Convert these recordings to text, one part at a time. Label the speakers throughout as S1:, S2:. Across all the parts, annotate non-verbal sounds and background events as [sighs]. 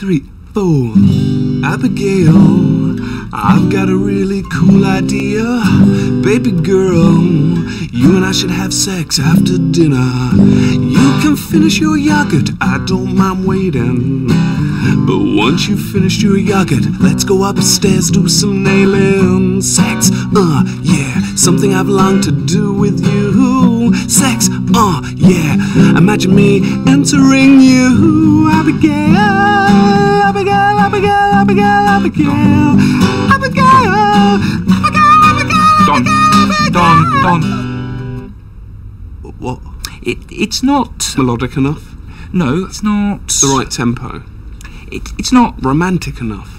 S1: three, four. Abigail, I've got a really cool idea. Baby girl, you and I should have sex after dinner. You can finish your yogurt, I don't mind waiting. But once you've finished your yogurt, let's go upstairs, do some nailing. Sex, uh, yeah, something I've longed to do with you. Sex, uh, imagine me entering you. Abigail, Abigail, Abigail, Abigail, Abigail, Abigail, Abigail, Abigail,
S2: Don,
S1: Abigail,
S2: Don, Don.
S1: What?
S2: It, it's not.
S1: Melodic enough?
S2: No, it's not.
S1: The right tempo?
S2: It, it's not.
S1: Romantic enough?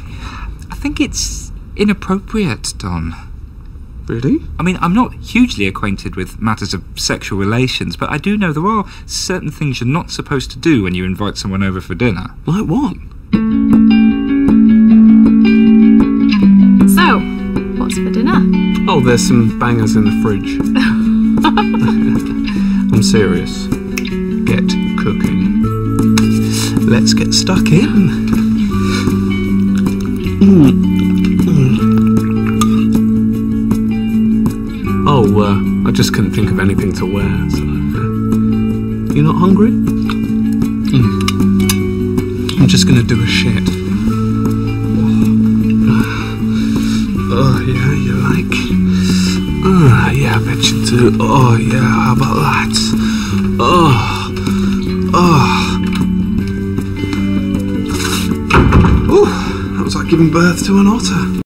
S2: I think it's inappropriate, Don.
S1: Really?
S2: I mean, I'm not hugely acquainted with matters of sexual relations, but I do know there are certain things you're not supposed to do when you invite someone over for dinner.
S1: Like what?
S3: So, what's for dinner?
S1: Oh, there's some bangers in the fridge. [laughs] I'm serious. Get cooking. Let's get stuck in. Mm. Oh, uh, I just couldn't think of anything to wear. So, uh, you not hungry? Mm. I'm just gonna do a shit. [sighs] Oh yeah, you like? Oh yeah, I bet you do. Oh yeah, how about that? Oh, oh. Ooh, that was like giving birth to an otter.